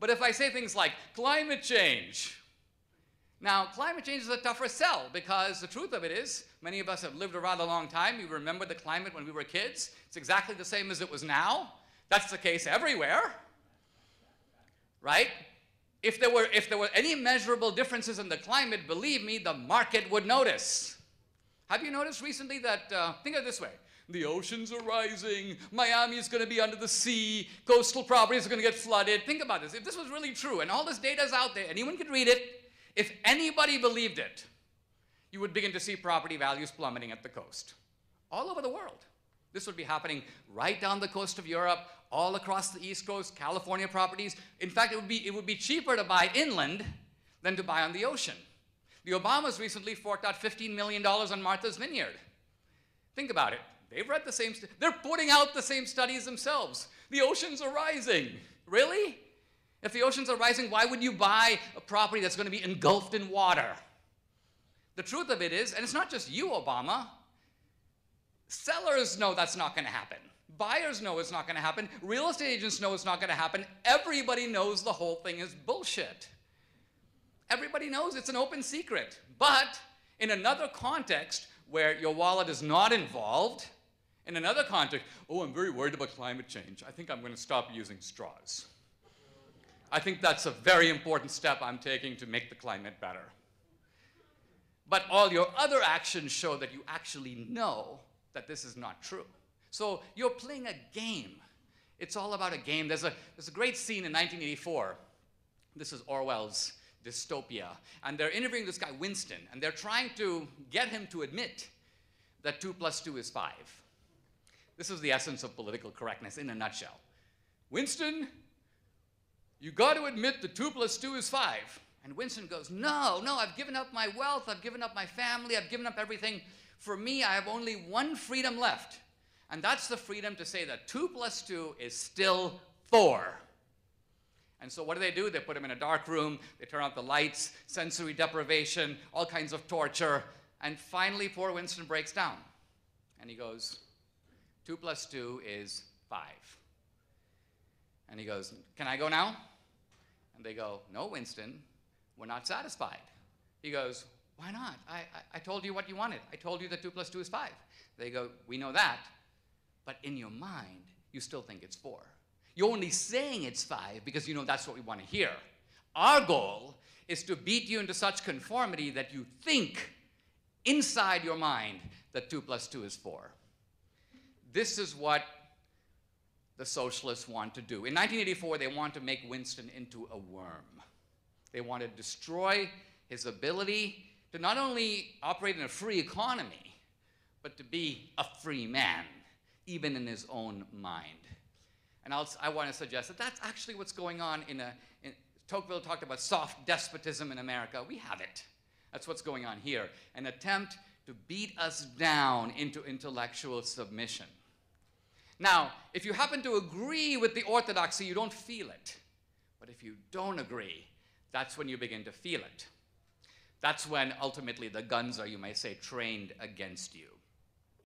But if I say things like climate change, now climate change is a tougher sell because the truth of it is many of us have lived a rather long time. We remember the climate when we were kids. It's exactly the same as it was now. That's the case everywhere. Right? If there were if there were any measurable differences in the climate, believe me, the market would notice. Have you noticed recently that uh, think of it this way the oceans are rising. Miami is going to be under the sea. Coastal properties are going to get flooded. Think about this. If this was really true and all this data is out there, anyone could read it. If anybody believed it, you would begin to see property values plummeting at the coast all over the world. This would be happening right down the coast of Europe, all across the East Coast, California properties. In fact, it would be, it would be cheaper to buy inland than to buy on the ocean. The Obamas recently forked out $15 million on Martha's Vineyard. Think about it. They've read the same, they're putting out the same studies themselves. The oceans are rising. Really? If the oceans are rising, why would you buy a property that's going to be engulfed in water? The truth of it is, and it's not just you, Obama, sellers know that's not going to happen. Buyers know it's not going to happen. Real estate agents know it's not going to happen. Everybody knows the whole thing is bullshit. Everybody knows it's an open secret. But in another context where your wallet is not involved, in another context, oh, I'm very worried about climate change. I think I'm going to stop using straws. I think that's a very important step I'm taking to make the climate better. But all your other actions show that you actually know that this is not true. So you're playing a game. It's all about a game. There's a, there's a great scene in 1984. This is Orwell's dystopia. And they're interviewing this guy, Winston, and they're trying to get him to admit that 2 plus 2 is 5. This is the essence of political correctness in a nutshell. Winston, you got to admit that 2 plus 2 is 5. And Winston goes, No, no, I've given up my wealth, I've given up my family, I've given up everything. For me, I have only one freedom left. And that's the freedom to say that 2 plus 2 is still 4. And so what do they do? They put him in a dark room, they turn out the lights, sensory deprivation, all kinds of torture. And finally, poor Winston breaks down. And he goes, 2 plus 2 is 5. And he goes, Can I go now? And they go, No, Winston, we're not satisfied. He goes, Why not? I, I, I, told you what you wanted. I told you that 2 plus 2 is 5. They go, We know that. But in your mind, you still think it's 4. You're only saying it's 5 because you know that's what we want to hear. Our goal is to beat you into such conformity that you think inside your mind that 2 plus 2 is 4. This is what the socialists want to do. In 1984, they want to make Winston into a worm. They want to destroy his ability to not only operate in a free economy, but to be a free man, even in his own mind. And I'll, i want to suggest that that's actually what's going on in a. In, Tocqueville talked about soft despotism in America. We have it. That's what's going on here. An attempt to beat us down into intellectual submission. Now, if you happen to agree with the orthodoxy, you don't feel it. But if you don't agree, that's when you begin to feel it. That's when ultimately the guns are, you may say, trained against you.